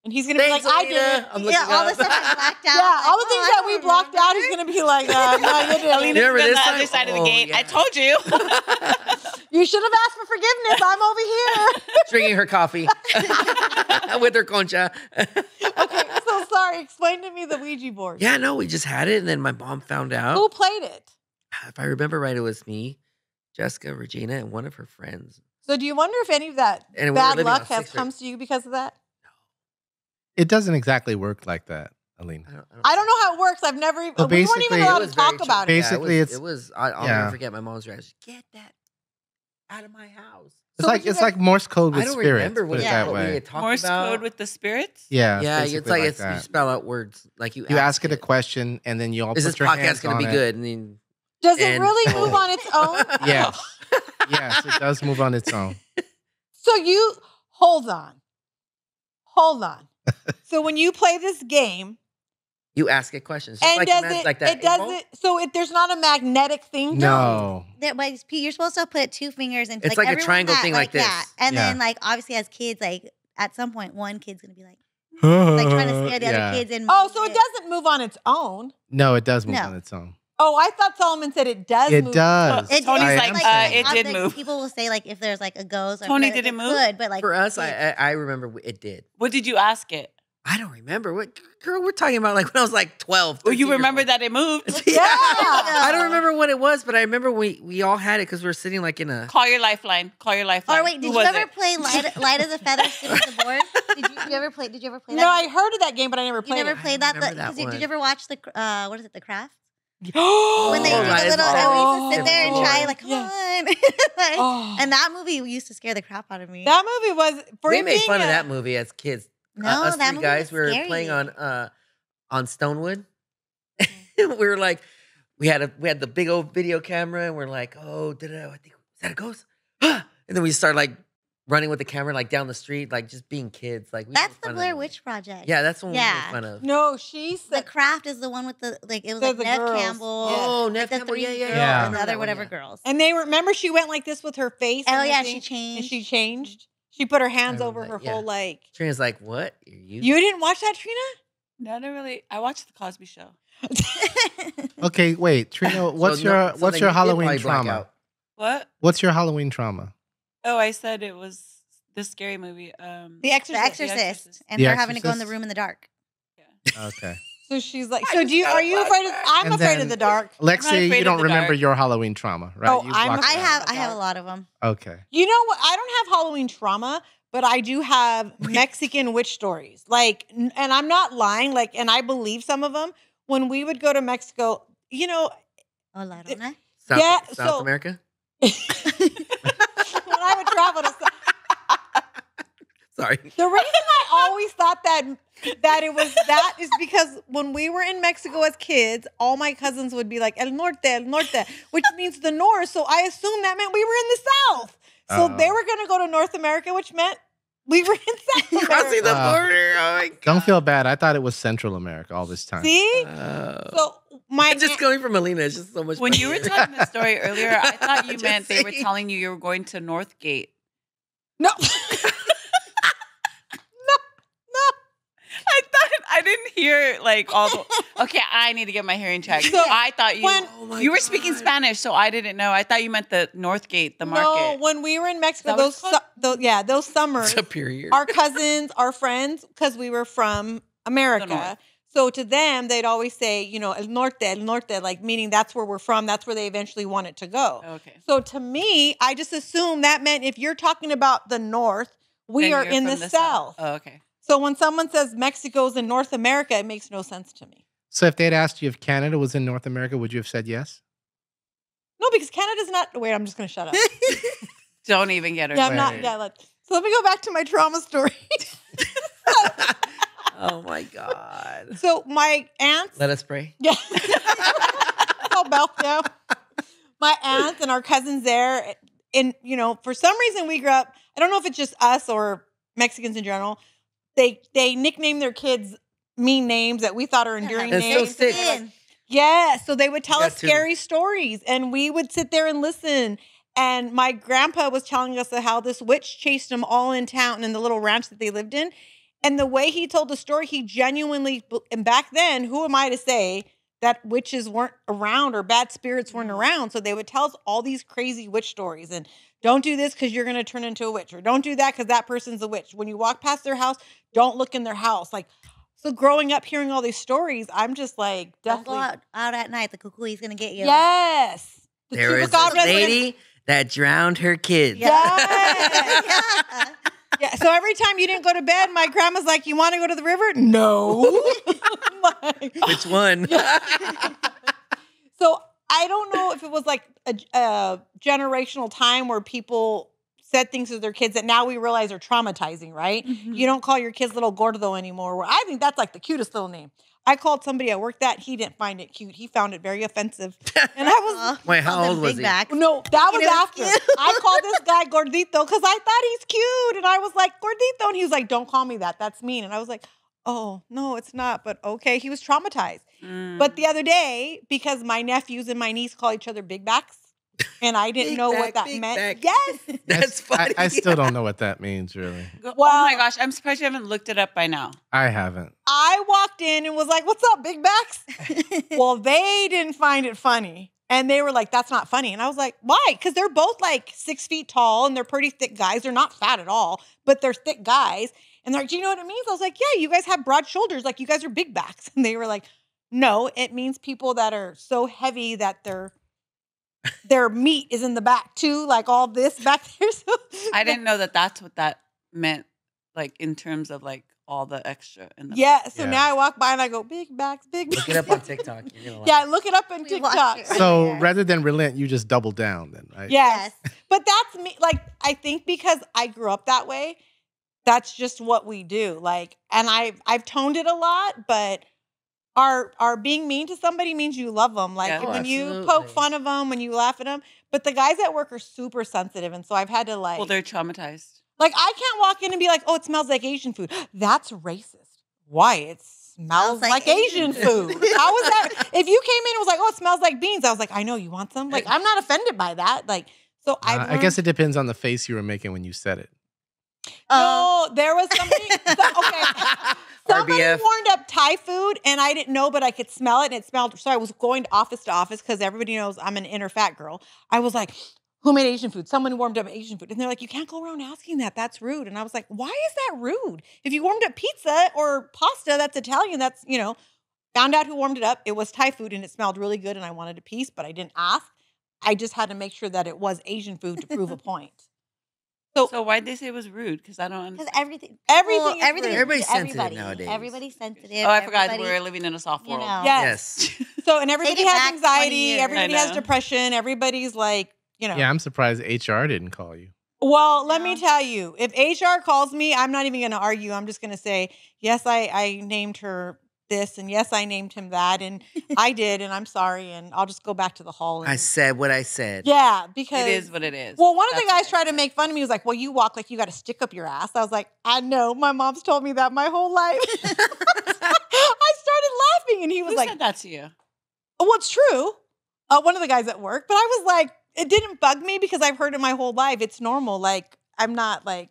And he's gonna Thanks, be like, I did it. I'm yeah, all the up. stuff I blacked out. Yeah, like, all the oh, things I that we blocked out, he's gonna be like, uh, no, you didn't. Alina's Remember on the other side of the Oh, gate. yeah. I told you. You should have asked for forgiveness. I'm over here. drinking her coffee with her concha. okay, so sorry. Explain to me the Ouija board. yeah, no, we just had it, and then my mom found out. Who played it? if I remember right, it was me, Jessica, Regina, and one of her friends. So do you wonder if any of that And bad living luck has comes to you because of that? It doesn't exactly work like that, Alina. I don't, I don't know how it works. I've never even. Well, we weren't even basically- allowed to talk true. about it. Yeah, Basically, it was, it's- it was. I, I'll yeah. never forget my mom's reaction. Get that out of my house. It's So like it's guys- like Morse code with spirits. I with don't spirits. remember Put what, it Yeah. that what we way. had talked Morse about. code with the spirits. Yeah, yeah, basically it's like, like it's, you spell out words like you. You ask it a question, and then you all Is put this your hands podcast going to be it. good? And then Does it and- really move oh. on its own? Yes, yes, it does move on its own. So you hold on, hold on. So when you play this game, you ask it questions. Just and like, does the it? like that it does eight ball? it. So it, there's not a magnetic thing. No, That was you're supposed to put two fingers into It's like, like a triangle thing like Yeah, this. and Yeah. then like obviously as kids, like at some point one kid's gonna be like like trying to scare the Yeah. other kids and Oh, move so it doesn't move on its own. No, it does move No. on its own. Oh, I thought Solomon said it does. It move. does. It, Tony's I like, am uh, it did like, move. People will say like if there's like a ghost. Or Tony, like, did it move? Could, but like For us, I, I I remember it did. What did you ask it? I don't remember what girl we're talking about. Like when I was like twelve. Well, you remember that it moved. Yeah. Yeah. I don't remember what it was, but I remember we we all had it because we were sitting like in a. Call your lifeline. Call your lifeline. Or wait, Who did you ever it? play light, light as a feather, spin with the board? Did you, you ever play? Did you ever play No, that? I heard of that game, but I never you played never it. played that. remember The- you- did you ever watch the uh, what is it, the craft? When when they Oh, do right, the little, all- and we used to sit there and try like, come yeah. on. Like, Oh. And that movie used to scare the crap out of me. that movie was for we made being fun of that movie as kids. no, uh, us that three movie guys, was we were scary. playing on uh on Stonewood. we were like, we had a we had the big old video camera, and we're like, oh, did I think is that a ghost? and then we start like running with the camera like down the street, like just being kids. Like we That's the Blair. Witch Project. Yeah, that's one Yeah. we made fun of. No, she The craft is the one with the like it was They're like the Neve girls. Campbell. Oh, like Neve the Campbell, three yeah, yeah, yeah. I and the other that one, whatever yeah. girls. and they were remember she went like this with her face. oh yeah, everything, she changed. and she changed. She put her hands over that, her yeah. whole like. Trina's like, what? Are you? You didn't watch that, Trina? No, not really. I watched the Cosby Show. Okay, wait, Trina, what's So your no- so what's your Halloween trauma? out. What? What's your Halloween trauma? Oh, I said it was the scary movie. Um, The the Exorcist. Exorcist, Exorcist. and The her having to go in the Exorcist? room in the dark. Okay. So she's like, so do you? Are you afraid of? I'm And afraid then- of the dark. Lexi, afraid you don't the remember dark. your Halloween trauma, right? Oh, You've I'm blocked I it have I have a lot of them. Okay. You know what? I don't have Halloween trauma, but I do have Mexican witch stories. Like, n- and I'm not lying. Like, and I believe some of them. When we would go to Mexico, you know, Oh, La Llorona. South, Yeah, South so- America. when I would travel to. Sorry. The reason I always thought that that it was that is because when we were in Mexico as kids, all my cousins would be like El Norte, El Norte, which means the north. So I assumed that meant we were in the south. So Oh. they were going to go to North America, which meant we were in South Crossing the Uh, border. Oh my god. Don't feel bad. I thought it was Central America all this time. See, Oh. so my just coming from Alina is just so much. when you were telling the story earlier, I thought you Just meant they were telling you you were going to Northgate. no. No. I thought I didn't hear like all the. Okay, I need to get my hearing checked. So, I thought you when- Oh you were speaking Spanish, so I didn't know. I thought you meant the Northgate, the market. No, when we were in Mexico, those, it's su- those yeah, those summers, Superior. our cousins, our friends, because we were from America. North. So to them, they'd always say, you know, El Norte, El Norte, like meaning that's where we're from. That's where they eventually wanted to go. okay. So to me, I just assume that meant if you're talking about the north, we Then are in the, from south. Oh, okay. So when someone says Mexico's in North America, it makes no sense to me. So if they'd asked you if Canada was in North America, would you have said yes? No, because Canada's not. Wait, I'm just going to shut up. Don't even get her. yeah, I'm not. Right. Yeah, let, so let me go back to my trauma story. oh my god. so my aunts Let us pray. Yeah. I'll melt. My aunts and our cousins there. And, you know, for some reason we grew up, I don't know if it's just us or Mexicans in general, they they nickname their kids mean names that we thought are endearing That's so names. sick. Skin. Yeah. So they would tell us two. scary stories and we would sit there and listen. And my grandpa was telling us how this witch chased them all in town in the little ranch that they lived in. And the way he told the story, he genuinely, and back then, who am I to say that witches weren't around or bad spirits weren't mm-hmm. around? So they would tell us all these crazy witch stories and don't do this because you're going to turn into a witch, or don't do that because that person's a witch. When you walk past their house, don't look in their house. Like, so growing up hearing all these stories, I'm just like, Don't go definitely. out, out at night. The cuckoo is gonna get you. Yes. The There super is God this resident- lady that drowned her kids. Yes. Yeah. So every time you didn't go to bed, my grandma's like, "You want to go to the river?" No. Like- Which one? so I don't know if it was like a, a generational time where people said things to their kids that now we realize are traumatizing. Right? Mhm. You don't call your kids little gordo anymore. Where I think that's like the cutest little name. I called somebody at work that he didn't find it cute. He found it very offensive, and I was Aw, Wait, how old was big he? backs. No, that You was know, after. cute. I called this guy gordito because I thought he's cute. And I was like, gordito. And he was like, don't call me that. That's mean. And I was like, oh, no, it's not. But okay. He was traumatized. Mm. But the other day, because my nephews and my niece call each other big backs, and I didn't Big know back, what that meant. back. Yes. That's funny. I still don't know what that means, really. oh Well- my gosh, I'm surprised you haven't looked it up by now. I haven't. I walked in and was like, what's up, big backs? well, they didn't find it funny. And they were like, that's not funny. And I was like, why? Because they're both like six feet tall and they're pretty thick guys. They're not fat at all, but they're thick guys. And they're like, do you know what it means? I was like, yeah, you guys have broad shoulders. Like, you guys are big backs. And they were like, no, it means people that are so heavy that their their meat is in the back too, like all this back there. So I didn't know that that's what that meant, like in terms of like all the extra in the Yeah. So Yeah. now I walk by and I go, big backs, big backs. Look it up on TikTok. You're gonna laugh. Yeah, look it up on We TikTok. So Yeah. rather than relent, you just double down then, right? Yes. But that's me. Like, I think because I grew up that way, that's just what we do. Like, and I've I've toned it a lot, but are are being mean to somebody means you love them. Like Yeah. Oh, when you poke fun of them, when you laugh at them. But the guys at work are super sensitive, and so I've had to like, Well, they're traumatized. like I can't walk in and be like, "Oh, it smells like Asian food." That's racist. Why? It smells like like, Asian Asian food. How was that? If you came in and was like, "Oh, it smells like beans," I was like, "I know you want some." Like I'm not offended by that. Like so, I. Uh, I guess it depends on the face you were making when you said it. Um, no, there was somebody. so- okay. Somebody RBF. warmed up Thai food and I didn't know, but I could smell it and it smelled. So I was going to office to office because everybody knows I'm an inner fat girl. I was like, who made Asian food? Someone warmed up Asian food. And they're like, you can't go around asking that. That's rude. And I was like, why is that rude? If you warmed up pizza or pasta, that's Italian. That's, you know, found out who warmed it up. It was Thai food and it smelled really good and I wanted a piece, but I didn't ask. I just had to make sure that it was Asian food to prove a point. So, So why'd they say it was rude? Because I don't Because understand. everything, Everything well, everything, rude. Everybody's sensitive everybody, nowadays. Everybody's sensitive. Oh, I forgot we're living in a soft you know. Yes. Yes. So and everybody has anxiety, everybody has depression, everybody's like, you know. Yeah, I'm surprised HR didn't call you. Well, let me tell you, if HR calls me, I'm not even going to argue. I'm just going to say, yes, I I named her this, and yes, I named him that, and I did, and I'm sorry, and I'll just go back to the hall. And, I said what I said. yeah, because It is what it is. Well, one of the guys what tried to make fun of me. He was like, "Well, you walk like you got to stick up your ass." I was like, "I know. My mom's told me that my whole life." I started laughing, and he was Who like, said that to you? Well, it's true. Uh, one of the guys at work, but I was like, it didn't bug me because I've heard it my whole life. It's normal. Like I'm not like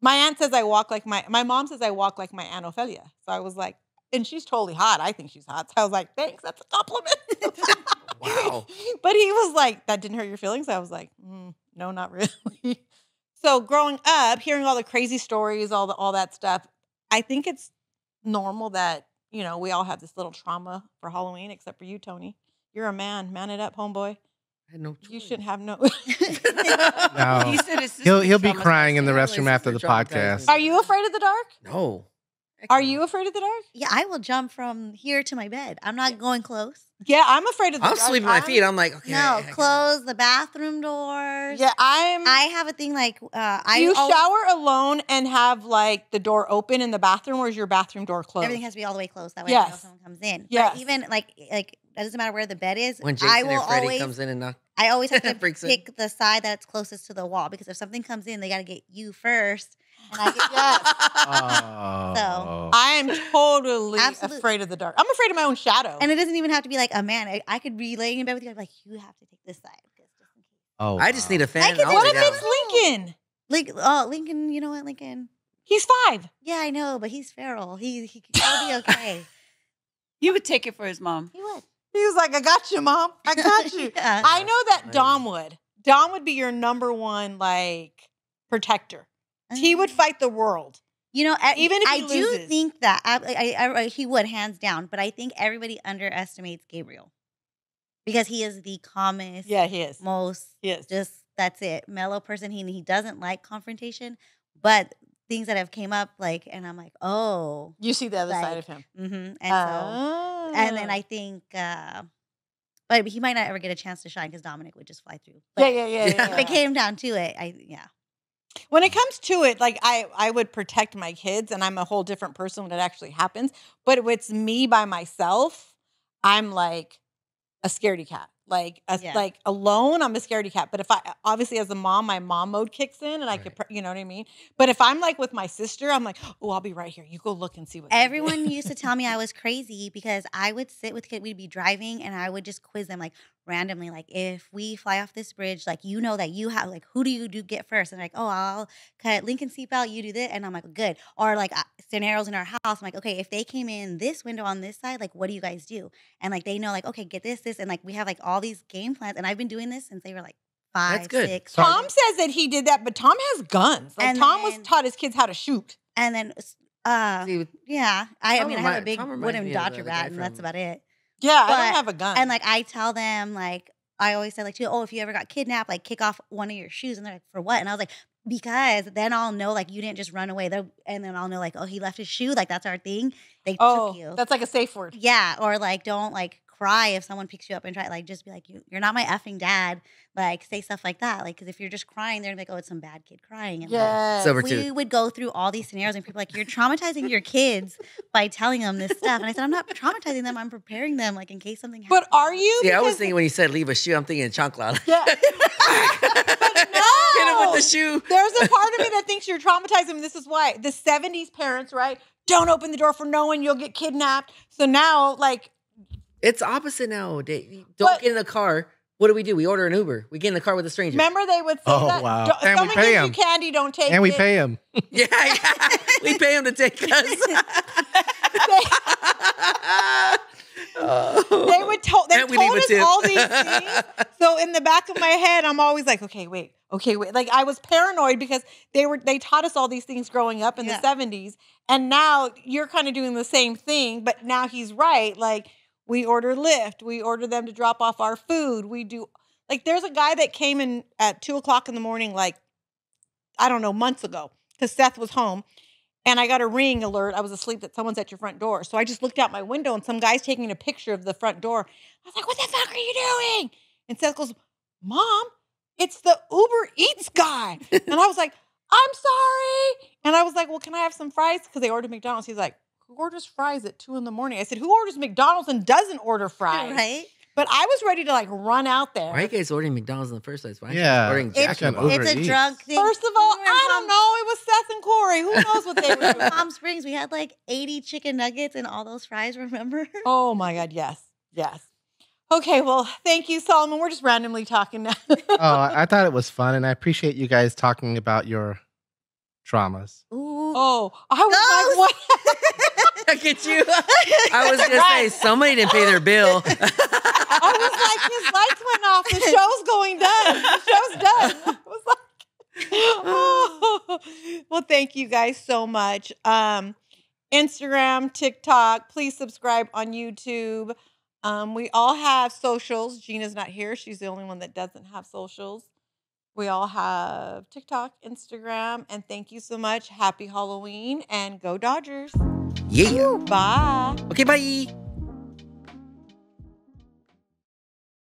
my aunt says I walk like my my mom says I walk like my aunt Ophelia. So I was like, and she's totally hot. I think she's hot. So I was like, thanks. That's a compliment. Wow. but he was like, that didn't hurt your feelings. I was like, mm, no, not really. so growing up, hearing all the crazy stories, all the all that stuff, I think it's normal that you know we all have this little trauma for Halloween, except for you, Tony. You're a man. Man it up, homeboy. I had no choice. You shouldn't have no. No. He said his He'll he'll be crying in the restroom after the sister traumatized me. podcast. Are you afraid of the dark? No. Heck Are you afraid of the dark? Yeah, I will jump from here to my bed. I'm not going close. Yeah, I'm afraid of the I'm dark. sleeping on my feet. I'm like, okay. I- I no, close the bathroom doors. Yeah, I'm. I have a thing like uh, I you always- shower alone and have like the door open in the bathroom, or is your bathroom door closed? Everything has to be all the way closed. That way I know Yes. someone comes in. Yes. But even like like that doesn't matter where the bed is. When I Jason will and Freddy always comes in and knock. I always have to Freaks in. pick the side that's closest to the wall because if something comes in, they got to get you first. And I get Yes. Oh. I am totally Absolute- afraid of the dark. I'm afraid of my own shadow. and it doesn't even have to be like a man. I, I could be laying in bed with you. I'm like, you have to take this side. because just oh, I just wow. need a fan. I and could I'll what if it's Lincoln? Link, oh, Lincoln, you know what, Lincoln? He's five. Yeah, I know, but he's feral. He he he'll be okay. He would take it for his mom. he would. He was like, I got you, mom. I got you. Yeah. I know that Dom would. Dom would be your number one like protector. He would fight the world. You know, Even if I do loses. think that I, I, I, he would hands down, but I think everybody underestimates Gabriel because he is the calmest, Yeah, he is. most Yes, just that's it, mellow person. He he doesn't like confrontation, but things that have came up like, and I'm like, oh, You see the other side of him. mm-hmm. and so and then Ah. I think, uh but he might not ever get a chance to shine because Dominic would just fly through. Yeah, But yeah, yeah. Yeah. yeah, If it came down to it, I yeah. When it comes to it, like I, I would protect my kids, and I'm a whole different person when it actually happens. But if it's me by myself, I'm like a scaredy cat. Like, a, Yeah. like alone, I'm a scaredy cat. But if I obviously as a mom, my mom mode kicks in, and I could, Right. pr- you know what I mean. But if I'm like with my sister, I'm like, oh, I'll be right here. You go look and see what. Everyone used to tell me I was crazy because I would sit with kid. We'd be driving, and I would just quiz them like randomly, like if we fly off this bridge, like you know that you have like who do you do get first? And like, oh, I'll cut Lincoln seatbelt, you do this, and I'm like, good. Or like uh, scenarios in our house, I'm like, okay, if they came in this window on this side, like what do you guys do? And like they know, like okay, get this, this, and like we have like all these game plans, and I've been doing this since they were like five, good. six. Tom says that he did that, but Tom has guns. Like And Tom was taught his kids how to shoot. and then uh, See, yeah, I, I mean, I have a big wooden Dodger bat, and that's about it. Yeah, I don't have a gun. And like I tell them, like I always say, like, too, oh, if you ever got kidnapped, like kick off one of your shoes, and they're like, for what? And I was like, because then I'll know, like, you didn't just run away, They'll- and then I'll know, like, oh, he left his shoe, like that's our thing. They oh, took you, that's like a safe word. yeah, or like don't like cry if someone picks you up and try like just be like you you're not my effing dad. Like say stuff like that. Like because if you're just crying, they're gonna be like, oh, it's some bad kid crying. And like, we too. would go through all these scenarios and people are like you're traumatizing your kids by telling them this stuff. And I said I'm not traumatizing them. I'm preparing them like in case something happens. But are you? yeah I was thinking when you said leave a shoe, I'm thinking chancla. Yeah. Hit him with the shoe. There's a part of me that thinks you're traumatizing them. This is why the 70s parents, right? Don't open the door for no one, you'll get kidnapped. So now, like, It's opposite now. Don't But- get in the car. What do we do? We order an Uber. We get in the car with a stranger. remember they would say Oh, that? wow. Don't- And we someone pay gives 'em. you candy, don't take and we it. pay him. yeah, yeah. we pay him to take us. Oh. They would tell they And told us tip. all these things. So in the back of my head, I'm always like, okay, wait, okay, wait. Like I was paranoid because they were they taught us all these things growing up in Yeah. the 70s. And now you're kind of doing the same thing, but now he's right. Like we order Lyft, we order them to drop off our food. We do like there's a guy that came in at two o'clock in the morning, like I don't know, months ago, because Seth was home. And I got a ring alert. I was asleep that someone's at your front door. So I just looked out my window and some guy's taking a picture of the front door. I was like, what the fuck are you doing? And Seth goes, Mom, it's the Uber Eats guy. and I was like, I'm sorry. And I was like, well, can I have some fries? Because they ordered McDonald's. He's like, who orders fries at two in the morning? I said, who orders McDonald's and doesn't order fries? right? But I was ready to like run out there. Why are you guys ordering McDonald's in the first place? Why aren't you Yeah. ordering It's- Jack in the Uber It's a Eats. drug thing. First of all, We I don't know. It was Seth and Corey. Who knows what they were doing? Palm Springs, we had like 80 chicken nuggets and all those fries, remember? Oh my God, yes, yes. Okay, well, thank you, Solomon. We're just randomly talking now. oh, I, I thought it was fun, and I appreciate you guys talking about your traumas. Ooh. oh, I was like, what? Look at you. I was gonna say somebody didn't pay their bill. I was like, his lights went off. The show's going done. The show's done. I was like, oh. well, thank you guys so much. Um, Instagram, TikTok, please subscribe on YouTube. Um, we all have socials. Gina's not here. She's the only one that doesn't have socials. We all have TikTok, Instagram, and thank you so much. Happy Halloween and go Dodgers. yeah. Bye. Okay, bye.